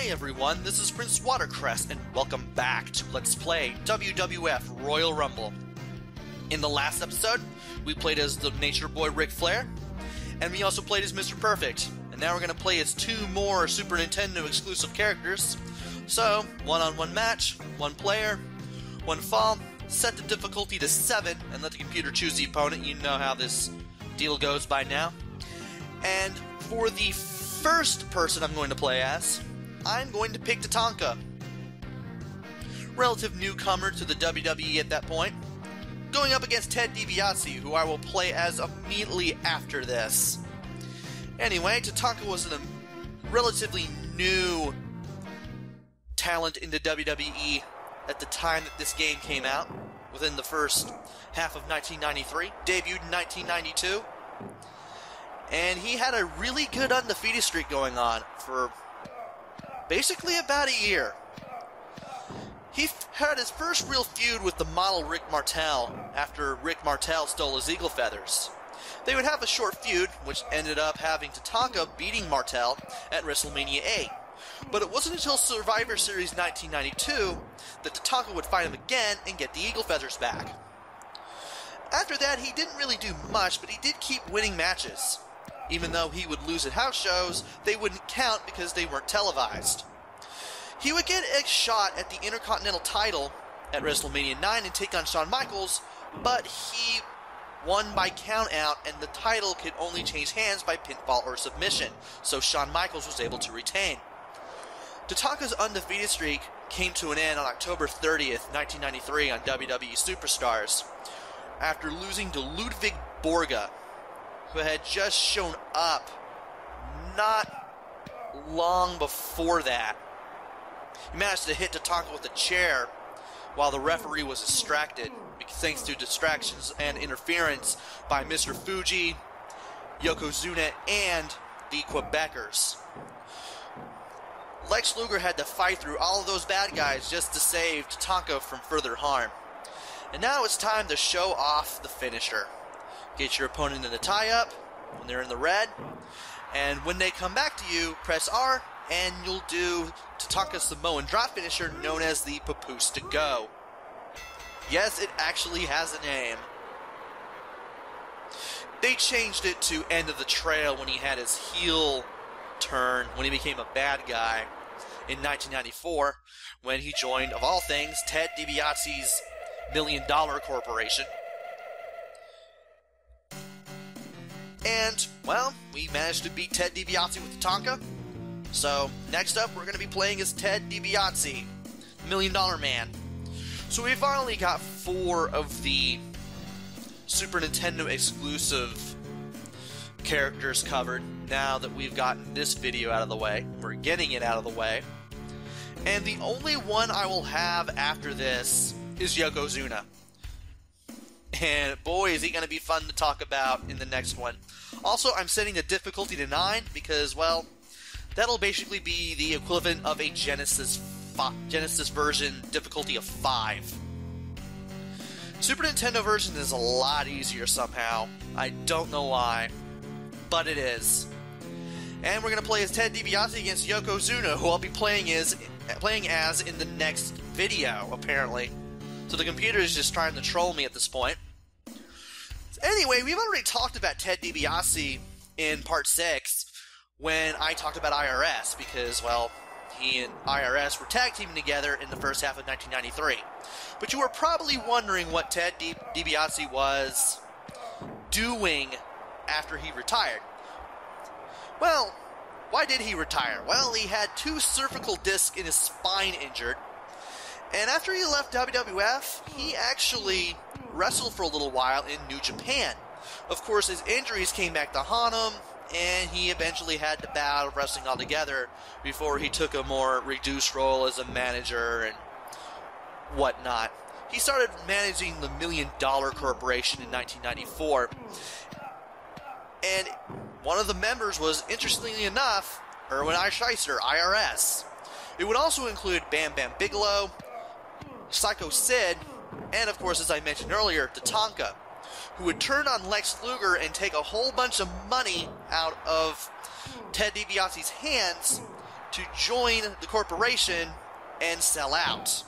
Hey everyone, this is Prince Watercress, and welcome back to Let's Play WWF Royal Rumble. In the last episode, we played as the Nature Boy Ric Flair, and we also played as Mr. Perfect. And now we're going to play as two more Super Nintendo exclusive characters. So, one on one match, one player, one fall, set the difficulty to 7, and let the computer choose the opponent. You know how this deal goes by now. And for the first person I'm going to play as, I'm going to pick Tatanka. Relative newcomer to the WWE at that point. Going up against Ted DiBiase, who I will play as immediately after this. Anyway, Tatanka was a relatively new talent in the WWE at the time that this game came out, within the first half of 1993, debuted in 1992. And he had a really good undefeated streak going on for basically about a year. He had his first real feud with the model Rick Martel after Rick Martel stole his eagle feathers. They would have a short feud, which ended up having Tatanka beating Martel at WrestleMania 8. But it wasn't until Survivor Series 1992 that Tatanka would fight him again and get the eagle feathers back. After that, he didn't really do much, but he did keep winning matches. Even though he would lose at house shows, they wouldn't count because they weren't televised. He would get a shot at the Intercontinental title at WrestleMania 9 and take on Shawn Michaels, but he won by countout, and the title could only change hands by pinfall or submission, so Shawn Michaels was able to retain. Tatanka's undefeated streak came to an end on October 30th, 1993 on WWE Superstars, after losing to Ludwig Borga, who had just shown up not long before that. He managed to hit Tatanka with a chair while the referee was distracted, thanks to distractions and interference by Mr. Fuji, Yokozuna, and the Quebecers. Lex Luger had to fight through all of those bad guys just to save Tatanka from further harm. And now it's time to show off the finisher. Get your opponent in the tie-up when they're in the red, and when they come back to you, press R, and you'll do Tatanka Samoan drop finisher known as the Papoose to Go. Yes, it actually has a name. They changed it to End of the Trail when he had his heel turn, when he became a bad guy in 1994, when he joined, of all things, Ted DiBiase's Million Dollar Corporation. And, well, we managed to beat Ted DiBiase with Tatanka. So, next up, we're going to be playing as Ted DiBiase, Million Dollar Man. So, we've finally got four of the Super Nintendo exclusive characters covered now that we've gotten this video out of the way. We're getting it out of the way. And the only one I will have after this is Yokozuna. And boy, is he going to be fun to talk about in the next one. Also, I'm setting the difficulty to 9 because, well, that'll basically be the equivalent of a Genesis Genesis version difficulty of 5. Super Nintendo version is a lot easier somehow. I don't know why, but it is. And we're gonna play as Ted DiBiase against Yokozuna, who I'll be playing as playing as in the next video, apparently. So the computer is just trying to troll me at this point. Anyway, we've already talked about Ted DiBiase in part six when I talked about IRS because, well, he and IRS were tag teaming together in the first half of 1993. But you were probably wondering what Ted Di- DiBiase was doing after he retired. Well, why did he retire? Well, he had two cervical discs in his spine injured. And after he left WWF, he actually wrestled for a little while in New Japan. Of course, his injuries came back to haunt him, and he eventually had to bow out wrestling altogether before he took a more reduced role as a manager and whatnot. He started managing the Million Dollar Corporation in 1994, and one of the members was, interestingly enough, Irwin I. IRS. It would also include Bam Bam Bigelow, Psycho Sid, and of course, as I mentioned earlier, Tatanka, who would turn on Lex Luger and take a whole bunch of money out of Ted DiBiase's hands to join the corporation and sell out.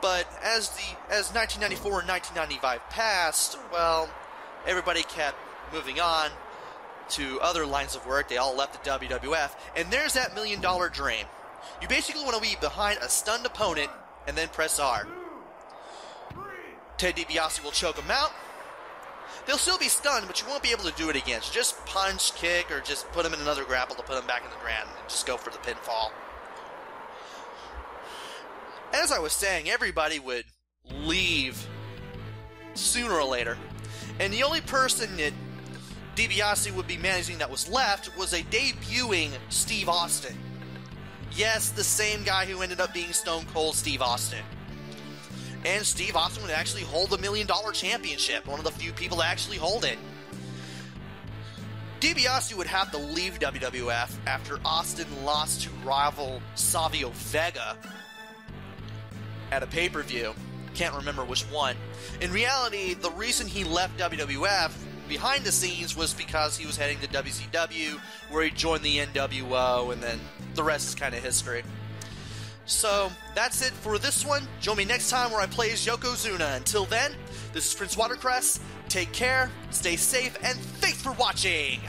But as the as 1994 and 1995 passed, well, everybody kept moving on to other lines of work. They all left the WWF, and there's that million dollar dream. You basically want to be behind a stunned opponent and then press R. Ted DiBiase will choke him out. They'll still be stunned, but you won't be able to do it again. So just punch, kick, or just put him in another grapple to put him back in the ground and just go for the pinfall. As I was saying, everybody would leave sooner or later. And the only person that DiBiase would be managing that was left was a debuting Steve Austin. Yes, the same guy who ended up being Stone Cold Steve Austin. And Steve Austin would actually hold the Million Dollar Championship, one of the few people to actually hold it. DiBiase would have to leave WWF after Austin lost to rival Savio Vega at a pay per view. Can't remember which one. In reality, the reason he left WWF behind the scenes was because he was heading to WCW, where he joined the NWO, and then the rest is kind of history. So that's it for this one. Join me next time where I play as Yokozuna. Until then, this is Prince Watercress. Take care, stay safe, and thanks for watching!